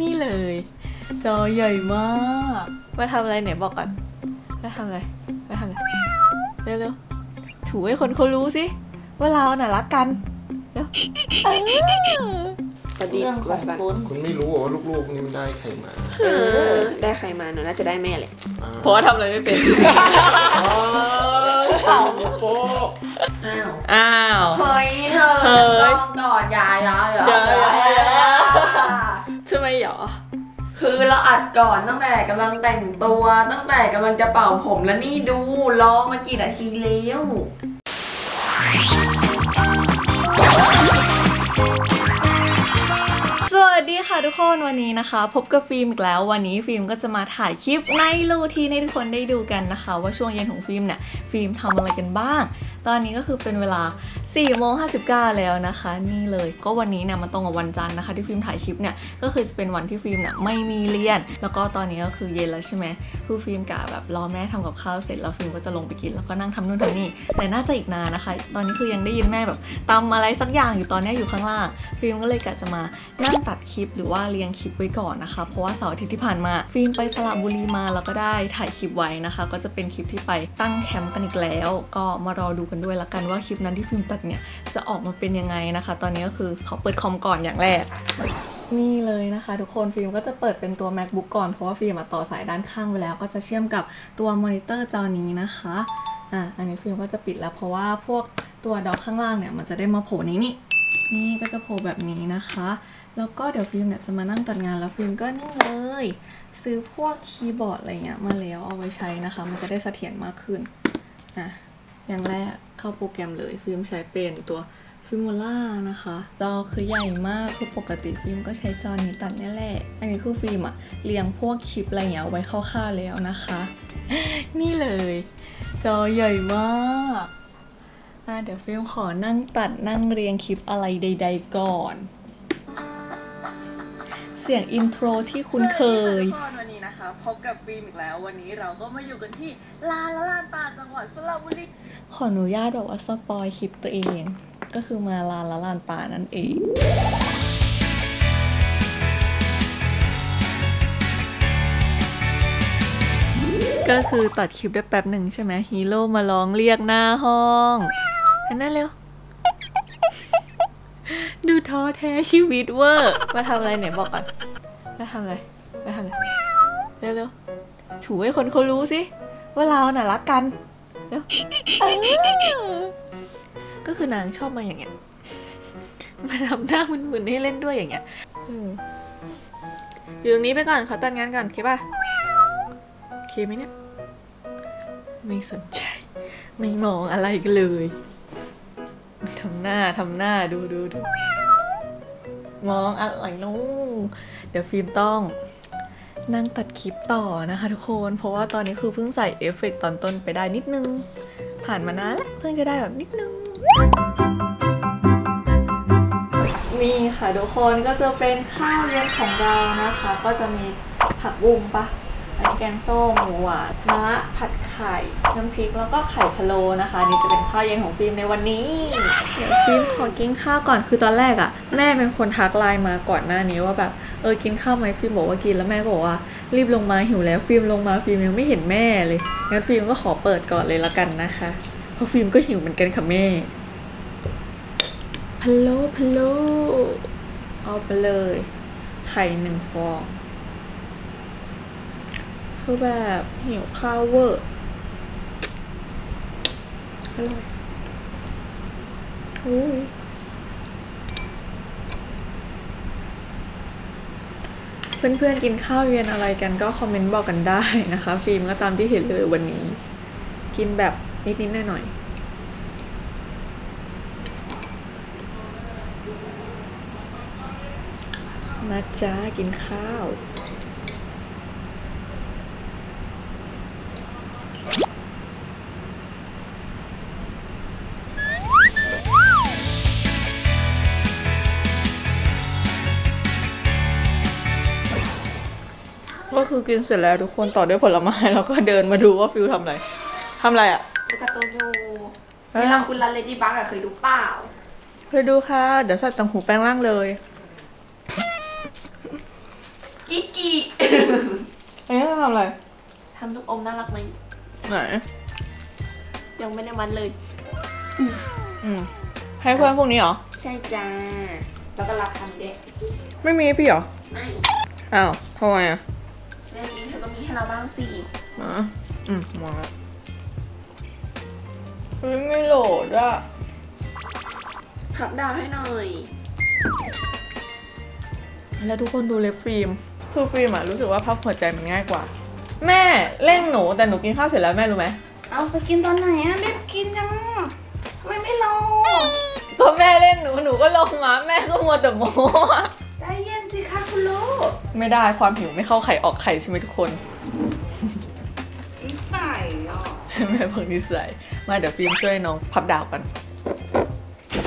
นี่เลย จอใหญ่มาก มาทำอะไรเนี่ยบอกก่อนมาทำอะไรมาทำอะไรเร็วๆถูให้คนเขารู้สิ ว่าเราน่ะรักกันเร็วเออพอดีเรื่องของสันคุณคุณไม่รู้เหรอว่าลูกๆนี่มันได้ใครมาเออได้ใครมาหนูน่าจะได้แม่แหละอ่าเพราะว่าทำอะไรไม่เป็นอ้าวโป๊อ้าวอ้าว เฮ้ยเธอเฮ้ฉันยจองก่อนอยาอยาอยาอย่า อ คือเราอัดก่อนตั้งแต่กำลังแต่งตัว ตั้งแต่กำลังจะเป่าผมแล้วนี่ดูรอมากี่นาทีแล้วสวัสดีค่ะทุกคนวันนี้นะคะ พบกับฟิล์มอีกแล้ว วันนี้ฟิล์มก็จะมาถ่ายคลิปในรูทีนให้ทุกคนได้ดูกันนะคะ ว่าช่วงเย็นของฟิล์มเนี่ยฟิล์มทำอะไรกันบ้าง ตอนนี้ก็คือเป็นเวลา 4โมง59 แล้วนะคะ นี่เลยก็วันนี้เนี่ยมันตรงกับวันจันทร์นะคะ ที่ฟิล์มถ่ายคลิปเนี่ยก็คือจะเป็นวันที่ฟิล์มเนี่ยไม่มีเรียน แล้วก็ตอนนี้ก็คือเย็นแล้วใช่ไหมคือฟิล์มกะแบบรอแม่ทำกับข้าวเสร็จแล้วฟิล์มก็จะลงไปกินแล้วก็นั่งทำนู่นทำนี่แต่น่าจะอีกนานนะคะ ตอนนี้คือยังได้ยินแม่แบบตำอะไรสักอย่างอยู่ตอนนี้อยู่ข้างล่าง ฟิล์มก็เลยกะจะมานั่งตัดคลิปหรือว่าเรียงคลิปไว้ก่อนนะคะเพราะว่าเสาร์อาทิตย์ที่ผ่านมา ฟิล์มไปสระบุรีมาแล้วก็ได้ถ่ายคลิปไว้นะคะ ก็จะเป็นคลิปที่ไปตั้งแคมป์กันอีกแล้ว ก็มารอดูกันด้วยละกันว่าคลิปนั้นที่ฟิล์มตัดเนี่ยจะออกมาเป็นยังไงนะคะ ตอนนี้ก็คือขอเปิดคอมก่อนอย่างแรก นี่เลยนะคะทุกคนฟิล์มก็จะเปิดเป็นตัว MacBook ก่อน เพราะว่าฟิล์มต่อสายด้านข้างไว้แล้ว ก็จะเชื่อมกับตัวมอนิเตอร์จอนี้นะคะอะอันนี้ฟิล์มก็จะปิดแล้วเพราะว่าพวกตัว dock ข้างล่างเนี่ยมันจะได้มาโผล่นี้นี่นี่ก็จะโผล่แบบนี้นะคะ แล้วก็เดี๋ยวฟิล์มเนี่ยจะมานั่งตัดงานแล้วฟิล์มก็นี่เลย ซื้อพวกคีย์บอร์ดอะไรเงี้ยมาแล้วเอาไว้ใช้นะคะ มันจะได้เสถียรมากขึ้นอะอย่างแรก เข้าโปรแกรมเลยฟิล์มใช้เป็นตัว Filmora นะคะ จอคือใหญ่มากคือปกติฟิล์มก็ใช้จอนี้ตัดนี่แหละ อันนี้คือฟิล์มอะเรียงพวกคลิปอะไรเงี้ยเอาไว้คร่าวๆแล้วนะคะ นี่เลย จอใหญ่มากอะเดี๋ยวฟิล์มขอนั่งตัดนั่งเรียงคลิปอะไรใด ๆ ก่อน เสียง intro ที่คุ้นเคยวันนี้นะคะพบกับฟิล์มอีกแล้ว วันนี้เราก็มาอยู่กันที่ลานละลานตาจังหวัดสระบุรี ขออนุญาตแบบว่าสปอยล์คลิปตัวเอง ก็คือมาลานละลานตานั่นเองก็คือตัดคลิปได้แป๊บหนึ่งใช่ไหมฮีโร่มาร้องเรียกหน้าห้องอันนั้นเร็ว ดูท้อแท้ชีวิตเวอร์มาทำอะไรเนี่ยบอกก่อนมาทำอะไรมาทำอะไร เร็วๆถูให้คนเขารู้สิ ว่าเราน่ะรักกัน ก็คือนางชอบมาอย่างเงี้ย มาทำหน้ามึนๆให้เล่นด้วยอย่างเงี้ยอยู่ตรงนี้ไปก่อนขอตัดงานก่อนเคป่ะเคไหมเนี่ย ไม่สนใจ ไม่มองอะไรกันเลยทำหน้าทำหน้าดูดูดูมองอะไรนู้เดี๋ยวฟิล์มต้อง นั่งตัดคลิปต่อนะคะทุกคน เพราะว่าตอนนี้คือเพิ่งใส่เอฟเฟกต์ตอนต้นไปได้นิดนึง ผ่านมานานแล้วเพิ่งจะได้แบบนิดนึง นี่ค่ะทุกคนก็จะเป็นข้าวเย็นของเรานะคะ ก็จะมีผักบุ้งปะ แกงส้มหมูหวานมะระผัดไข่ น้ำพริกแล้วก็ไข่พะโล้นะคะ นี่จะเป็นข้าวเย็นของฟิล์มในวันนี้เดี๋ยวฟิล์มขอกินข้าวก่อนคือตอนแรกอะ่ะแม่เป็นคนทักไลน์มาก่อนหน้านี้ว่าแบบเออกินข้าวไหมฟิล์มบอกว่ากินแล้วแม่ก็บอกว่ารีบลงมาหิวแล้วฟิล์มลงมาฟิล์มยังไม่เห็นแม่เลยงั้นฟิล์มก็ขอเปิดก่อนเลยละกันนะคะเพราะฟิล์มก็หิวเหมือนกันค่ะแม่พะโล้พะโล้เอาไปเลย ไข่หนึ่งฟอง คือแบบหิวข้าวเวอร์อร่อยอุ้ยเพื่อนๆกินข้าวเย็นอะไรกันก็คอมเมนต์บอกกันได้นะคะ ฟิล์มก็ตามที่เห็นเลยวันนี้ กินแบบนิดๆหน่อยๆมาจ้ากินข้าว คือกินเสร็จแล้วทุกคนต่อด้วยผลไม้แล้วก็เดินมาดูว่าฟิวส์ทำอะไรทำอะไรอะดูการ์ตูนอยู่ Miraculous Ladybug อะเคยดูเปล่าไปดูค่ะ เดี๋ยวใส่ตังหูแปลงร่างเลยำอะไรทำลูกอมน่ารักไหมไหน ยังไม่ได้มัดเลย อืมให้เพื่อนพวกนี้เหรอ ใช่จ้า แล้วก็รับทำด้วยไม่มีให้พี่เหรอ ไม่ อ้าวทำไมอะ ให้เราบ้างสิอ๋ออืมมาแล้วเฮ้ยไม่โหลดอะพับดาวให้หน่อย แล้วทุกคนดูเล็บฟิล์ม คือฟิล์มอะรู้สึกว่าพับหัวใจมันง่ายกว่า แม่เร่งหนูแต่หนูกินข้าวเสร็จแล้วแม่รู้ไหม เอาไปกินตอนไหนอะรีบกินยังอะทำไมไม่รอก็แม่เร่งหนูหนูก็ลงมาแม่ก็มัวแต่โมอะใจเย็นสิคะคุณลูกไม่ได้ความหิวไม่เข้าไข่ออกไข่ใช่ไหมทุกคนนิ แม่บอกนิสัยมาเดี๋ยวฟิล์มช่วยน้องพับดาวกัน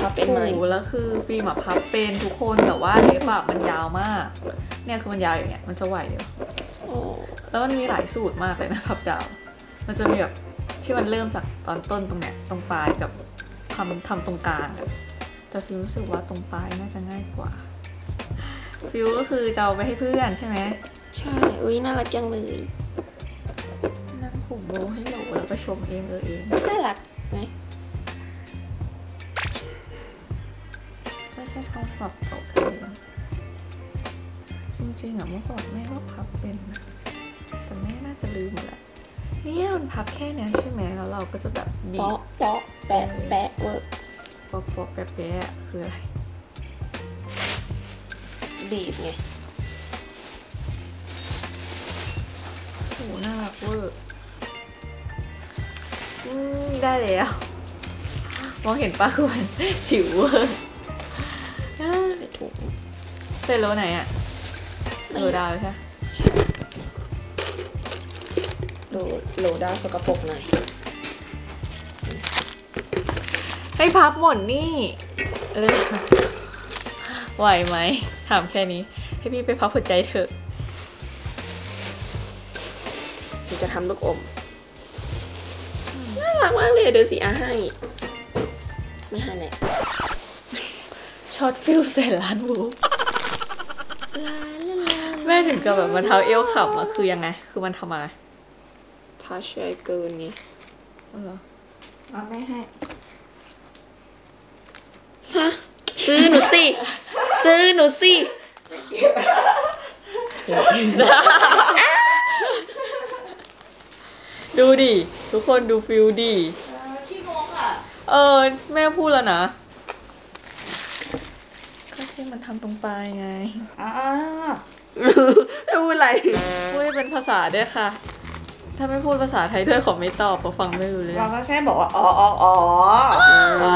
พับเป็นไหมโอ้โหแล้วคือฟิล์มอะพับเป็นทุกคนแต่ว่าเล็บอะมันยาวมาก เนี่ยคือมันยาวอย่างเงี้ยมันจะไหวเหรอโอ้แล้วมันมีหลายสูตรมากเลยนะพับดาว มันจะมีแบบที่มันเริ่มจากตอนต้นตรงเนี้ยตรงปลายกับทำทำตรงกลางอะแต่ฟิลรู้สึกว่าตรงปลายน่าจะง่ายกว่า ฟิวส์ก็คือจะเอาไปให้เพื่อนใช่ไหมใช่ อุ้ยน่ารักจังเลยนั่งผูกโบให้หนู แล้วก็ชมเองเออเองน่ารักไหมไม่ใช่โทรศัพท์ตกเองจริงๆอะเมื่อก่อนแม่ก็พับเป็นนะแต่แม่น่าจะลืมหมดแล้วเนี่ยมันพับแค่เนี้ยใช่ไหมแล้วเราก็จะแบบบีเปาะบเปาะแปะแปะเวิร์กปอกปอกแปะแปะคืออะไรบีบไงโหน่ารักเวอร์อืม ได้แล้ว มองเห็นป้าคือมันจิ๋วเวอร์อ่าใส่ถุงเสร็จแล้วไหนอะเออดาวใช่โหลโหลดาวสกปรกหน่อยให้พับหมดนี่เออไหวไหม ถามแค่นี้ ให้พี่ไปพับหัวใจเถอะหนูจะทำลูกอมน่า รักมากเลยเดี๋ยวสิอาให้ ไม่ให้แหละช็อตฟิลเสร็จร้านบูแม่ถึงกับแบบมาเท้าเอวขับอะคือยังไง คือมันทำอะไรถ้าเชยเกินไงอ๋อเหรอเอาไม่ให้ฮะซื้อหนูสิ ซื้อหนูสิ ดูดิ ทุกคนดูฟิลดิขี้งกอะ เออ แม่พูดแล้วนะ ก็ที่มันทำตรงปลายไงอ่าไม่พูดอะไรพูดให้เป็นภาษาด้วยค่ะ ถ้าไม่พูดภาษาไทยด้วยขอไม่ตอบเพราะฟังไม่รู้เรื่องเราก็แค่บอกว่าอ๋ออ๋ออ๋ออ๋อ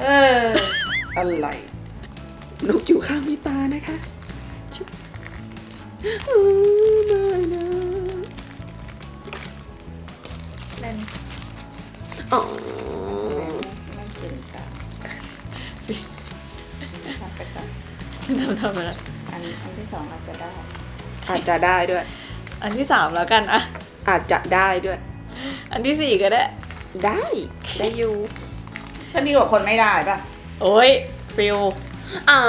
เอออะไรนกอยู่ข้างมีตานะคะ ชุบเออไม่นะ อ๋อไม่เกินกันทำไปก่อนทำทำไปแล้วอันอันที่สองอาจจะได้ อาจจะได้ด้วย อันที่สามแล้วกันอะอาจจะได้ด้วย อันที่สี่ก็ได้ ได้ ได้อยู่ก็ดีกว่าคนไม่ได้ป่ะ โอ้ยฟิลอ่า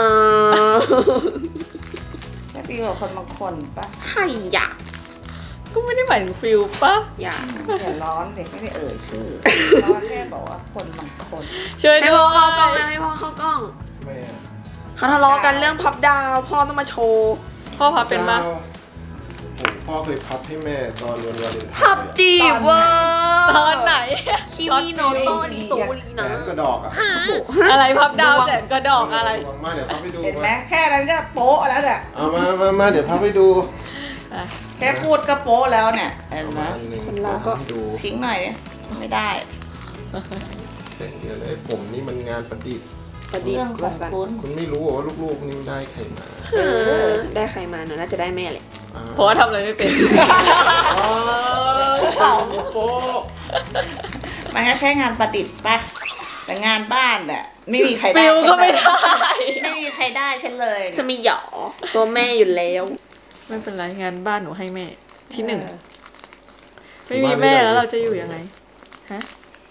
ก็ดีกว่าคนบางคนป่ะใครอยาก ก็ไม่ได้หมายถึงฟิลปะอยากอย่าร้อนเด็กไม่ได้เอ่ยชื่อร้อนแค่บอกว่าคนบางคนช่วยให้ด้วพ่อเข้ากล้องนะยให้พ่อเข้ากล้องแม่เขาทะเลาะกันเรื่องพับดาว พ่อต้องมาโชว์ พ่อพับเป็นปะดาวผมพ่อเคยพับให้แม่ตอนวันวาเลนไทน์พับจีบเวอร์ตอนไหนคิมิโนโตะนิโตะนีแสนะนกระดอกอะอะไรพับดาวแสนกระดอกอะไรระวังมากเดี๋ยวพับให้ดูเห็นไหมแค่นั้นก็โป๊ะแล้วเนี่ยเอามามามาเดี๋ยวพับให้ดู แค่พูดก็โป๊ะแล้วเนี่ยเห็นประไหมมาณหนึงพับให้ดูทิ้งหน่อยดิไม่ได้แต่งเดี๋ยวเลยผมนี่มันงานประดิษฐ์ประดิษเรื่องฐ์ขอวางสันคุณคุณไม่รู้เหรอว่าลูกๆนี่มันได้ใครมาเออได้ใครมาหนูน่าจะได้แม่แหละอ่าเพราะว่าทำอะไรไม่เป็นอ๋อสาวโป๊ะมันก็แค่งานประดิษฐ์ป่ะแต่งานบ้านเนี่ยไม่มีใครได้ฟิลก็ไม่ฉันได้เลยไม่มีใครได้ฉันเลยจะมีหยอตัวแม่อยู่แล้ว ไม่เป็นไรงานบ้านหนูให้แม่ที่หนึ่งเออไม่มีแม่แล้วเราจะอยู่ยังไงฮะ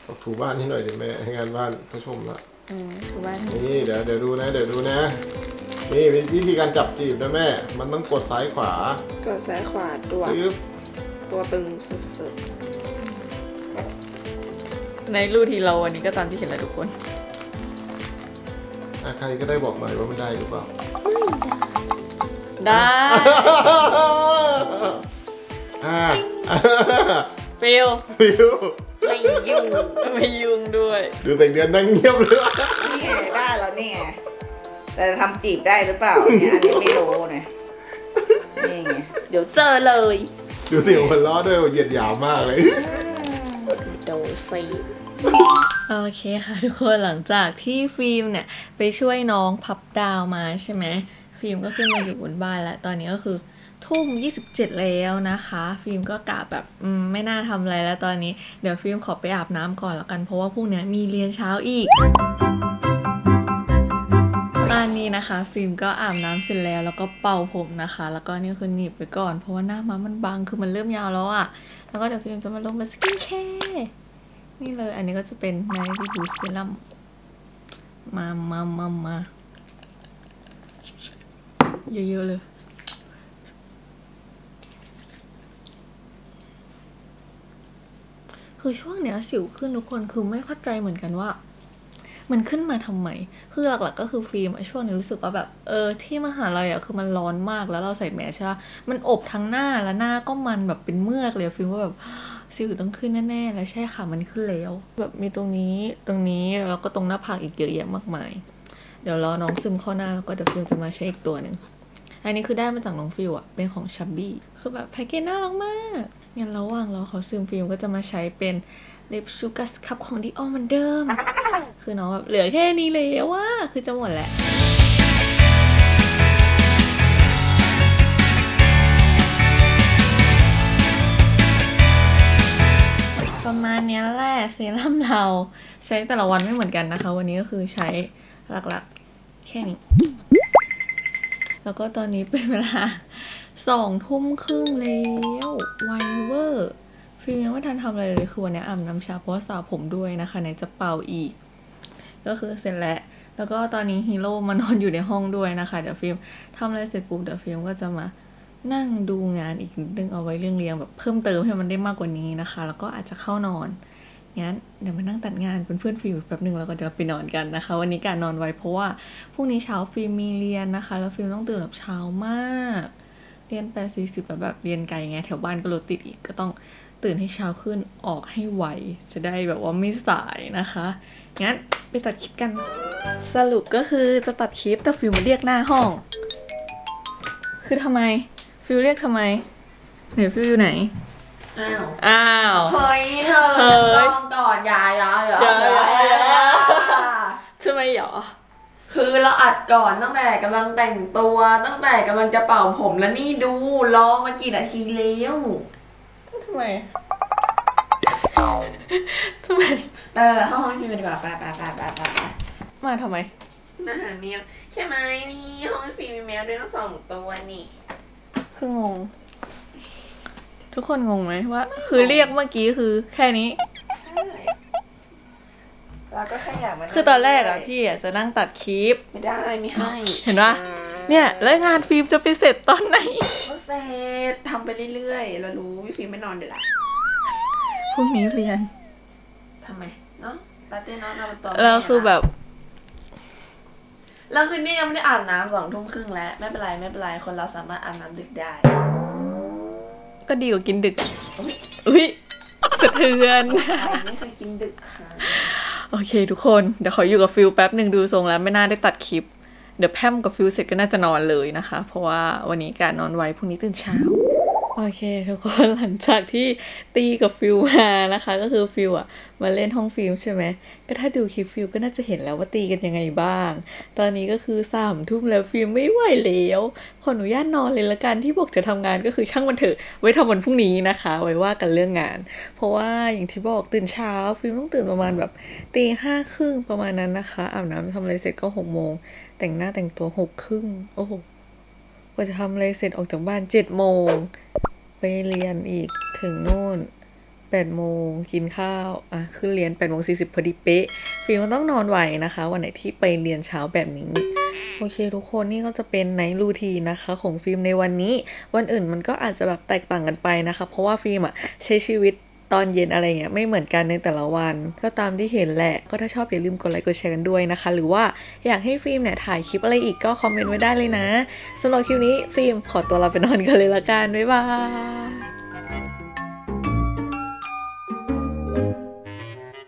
บอกถูบ้านให้หน่อยดิแม่ให้งานบ้านเขาชมละอืมอยู่บ้านนี่เดี๋ยวเดี๋ยวดูนะ เดี๋ยวดูนะนี่เป็นวิธีการจับจีบนะแม่ มันต้องกดซ้ายขวาก็ซ้ายขวาตัวปึ๊บตัวตึงสุดในรูทีเราวันนี้ก็ตามที่เห็นแหละทุกคนอะใครก็ได้บอกหน่อยว่ามันได้หรือเปล่าได้ อ่าฟิลฟิวๆไม่ยุ่งไม่ยุ่งด้วยดูแต่งเดือนนั่งเงียบเลยนี่ไงได้แล้วนี่ไงแต่ทำจีบได้หรือเปล่าเนี่ยอันนี้ไม่รู้นะนี่ไงเดี๋ยวเจอเลย ดูเสียงหัวเราะด้วยเหยียดหยามมากเลยโดซีโอเคค่ะทุกคนหลังจากที่ฟิล์มเนี่ย ไปช่วยน้องพับดาวมาใช่ไหม ฟิล์มก็ขึ้นมาอยู่บนบ้านแล้ว ตอนนี้ก็คือทุ่ม 27 แล้วนะคะ ฟิล์มก็กะแบบไม่น่าทำอะไรแล้วตอนนี้ เดี๋ยวฟิล์มขอไปอาบน้ำก่อนแล้วกัน เพราะว่าพรุ่งนี้มีเรียนเช้าอีกตอนนี้นะคะ ฟิล์มก็อาบน้ำเสร็จแล้วแล้วก็เป่าผมนะคะ แล้วก็นี่คือหนีบไปก่อน เพราะว่าหน้าม้ามันบางคือมันเริ่มยาวแล้วอะแล้วก็เดี๋ยวฟิล์มจะมาลงเป็นสกินแคร์นี่เลยอันนี้ก็จะเป็น Night Boost Serum มามามามา เยอะๆเลยคือช่วงเนี้ยสิวขึ้นทุกคนคือไม่เข้าใจเหมือนกันว่า มันขึ้นมาทำไม คือหลักๆก็คือฟิล์มช่วงนี้รู้สึกว่าแบบเออที่มหาลัยอะคือมันร้อนมากแล้วเราใส่แมสใช่ะมันอบทั้งหน้าแล้วหน้าก็มันแบบเป็นเมือกเลยฟิล์มว่าแบบสิวต้องขึ้นแน่ๆแล้วใช่ค่ะมันขึ้นแล้ว แบบมีตรงนี้ตรงนี้แล้วก็ตรงหน้าผากอีกเยอะแยะมากมาย เดี๋ยวรอน้องซึมเข้าหน้าแล้วก็เดี๋ยวฟิล์มจะมาใช้อีกตัวหนึ่ง อันนี้คือได้มาจากน้องฟิวส์อะเป็นของชับบี้คือแบบแพ็กเกจน่ารักมากงั้นระหว่างรอเขาซึมฟิล์มก็จะมาใช้เป็น lip sugar scrub ของ Dior เหมือนเดิม คือน้องแบบเหลือแค่นี้เลยว่าคือจะหมดแหละประมาณนี้แหละเซรั่มเราใช้แต่ละวันไม่เหมือนกันนะคะ วันนี้ก็คือใช้หลักๆ แค่นี้ แล้วก็ตอนนี้เป็นเวลาสองทุ่มครึ่งแล้วไวเวอร์ฟิล์มยังไม่ทันทำอะไรเลยคือวันนี้อาบน้ำช้าเพราะว่าสระผมด้วยนะคะไหนจะเป่าอีก ก็คือเสร็จแล้วแล้วก็ตอนนี้ฮีโร่มานอนอยู่ในห้องด้วยนะคะ เดี๋ยวฟิล์มทำอะไรเสร็จปุ๊บเดี๋ยวฟิล์มก็จะมานั่งดูงานอีกนิดนึงเอาไว้เรียงเรียงแบบเพิ่มเติมให้มันได้มากกว่านี้นะคะ แล้วก็อาจจะเข้านอน งั้นเดี๋ยวมานั่งตัดงานเป็นเพื่อนฟิล์มแป๊บหนึ่งแล้วก็เดี๋ยวไปนอนกันนะคะ วันนี้กะนอนไวเพราะว่าพรุ่งนี้เช้าฟิล์มมีเรียนนะคะ แล้วฟิล์มต้องตื่นแบบเช้ามาก เรียนแปดสี่สิบแบบเรียนไกลไงแถวบ้านก็รถติดอีกก็ต้องตื่นให้เช้าขึ้นออกให้ไวจะได้แบบว่าไม่สายนะคะ งั้นไปตัดคลิปกัน สรุปก็คือจะตัดคลิปแต่ฟิวส์มาเรียกหน้าห้อง คือทำไม ฟิวส์เรียกทำไมเดี๋ยวฟิวส์อยู่ไหน อ้าว อ้าว เฮ้ยเธอเฮ้ยฉันจองก่อนอย่าอย่าอย่าอย่าอย่าอย่าอย่าทำไมหรอ คือเราอัดก่อนตั้งแต่กำลังแต่งตัวตั้งแต่กำลังจะเป่าผมแล้วนี่ดูรอมากี่นาทีแล้วทำไม ทำไม เออเข้าห้องฟิล์มดีกว่าไปไปไปไปไปไปมาทำไม อาหารแมวใช่ไหมนี่ห้องฟิล์มมีแมวด้วยทั้งสองตัวนี่ คืองง ทุกคนงงไหมว่า คือเรียกเมื่อกี้คือแค่นี้ใช่เราก็แค่อยากมาคือตอนแรกอะพี่อะจะนั่งตัดคลิป ไม่ได้ไม่ให้ เห็นปะเนี่ย แล้วงานฟิล์มจะไปเสร็จตอนไหนก็เสร็จทำไปเรื่อยๆ เรารู้พี่ฟิล์มไม่นอนเดี๋ยวละพรุ่งนี้เรียนทำไมเนาะปาเต้เนาะเราเป็นตัวแล้วคือแบบแล้วคืนนี้ยังไม่ได้อาบน้ำสองทุ่มครึ่งแล้ว ไม่เป็นไรไม่เป็นไรคนเราสามารถอาบน้ำดึกได้ ก็ดีกว่ากินดึกอุ้ยสะเทือนใครไม่เคยกินดึกค่ะ โอเคทุกคน เดี๋ยวขออยู่กับฟิวส์แป๊บหนึ่งดูทรงแล้วไม่น่าได้ตัดคลิป เดี๋ยวฟิล์มกับฟิวส์เสร็จก็น่าจะนอนเลยนะคะ เพราะว่าวันนี้กะนอนไวพรุ่งนี้ตื่นเช้า โอเคทุกคนหลังจากที่ตีกับฟิวส์มานะคะ ก็คือฟิวส์อะมาเล่นห้องฟิล์มใช่ไหมก็ถ้าดูคลิปฟิวส์ก็น่าจะเห็นแล้วว่าตีกันยังไงบ้าง ตอนนี้ก็คือสามทุ่มแล้วฟิล์มไม่ไหวแล้วขออนุญาตนอนเลยละกันที่บอกจะทำงานก็คือช่างมันเถอะไว้ทำวันพรุ่งนี้นะคะ ไว้ว่ากันเรื่องงาน เพราะว่าอย่างที่บอกตื่นเช้าฟิล์มต้องตื่นประมาณแบบตีห้าครึ่งประมาณนั้นนะคะอาบน้ำทำอะไรเสร็จก็หกโมงแต่งหน้าแต่งตัวหกครึ่งโอ้โหกว่าจะทำอะไรเสร็จออกจากบ้านเจ็ดโมง ไปเรียนอีกถึงนู่นแปดโมงกินข้าวอะขึ้นเรียนแปดโมงสี่สิบพอดีเป๊ะฟิล์มต้องนอนไวนะคะ วันไหนที่ไปเรียนเช้าแบบนี้โอเคทุกคนนี่ก็จะเป็น night routine นะคะของฟิล์มในวันนี้ วันอื่นมันก็อาจจะแบบแตกต่างกันไปนะคะ เพราะว่าฟิล์มอะใช้ชีวิต ตอนเย็นอะไรเงี้ยไม่เหมือนกันในแต่ละวัน ก็ตามที่เห็นแหละ ก็ถ้าชอบอย่าลืมกดไลค์กดแชร์กันด้วยนะคะ หรือว่าอยากให้ฟิล์มเนี่ยถ่ายคลิปอะไรอีกก็คอมเมนต์ไว้ได้เลยนะสำหรับคลิปนี้ฟิล์มขอตัวลาไปนอนกันเลยละกันบ๊ายบาย